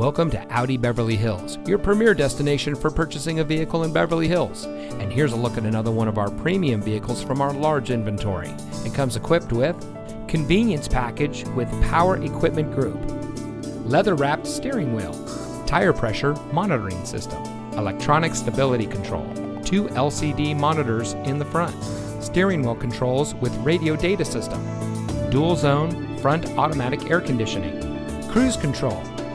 Welcome to Audi Beverly Hills, your premier destination for purchasing a vehicle in Beverly Hills. And here's a look at another one of our premium vehicles from our large inventory. It comes equipped with convenience package with power equipment group, leather wrapped steering wheel, tire pressure monitoring system, electronic stability control, two LCD monitors in the front, steering wheel controls with radio data system, dual zone front automatic air conditioning, cruise control,